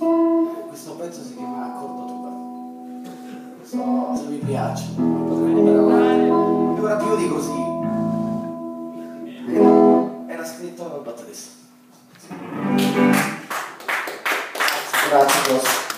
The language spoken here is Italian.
Questo pezzo si chiama Accordatura. Tuba. so se vi piace, ma potremmo andare. Dura più di così. Era, era scritto dal batterista. Grazie, Grazie.